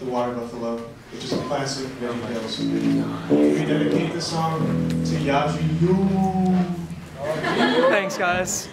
The Water Buffalo, which is a classic Veggie Tales. We dedicate this song to Yaji Yu. Thanks, guys.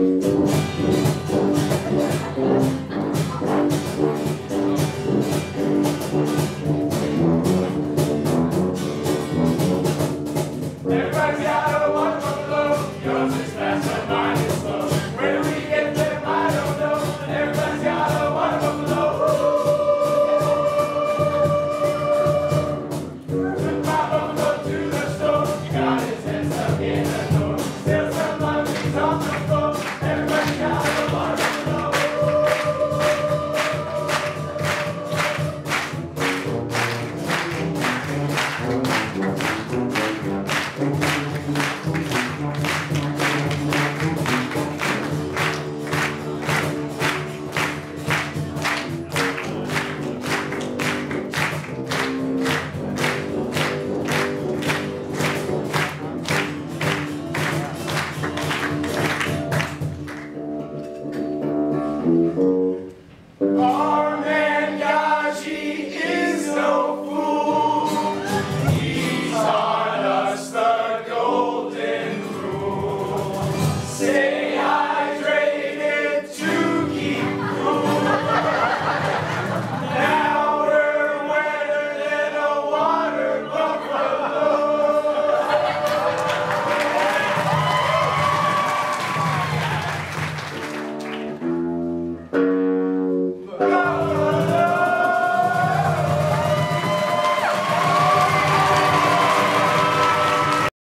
Everybody! Música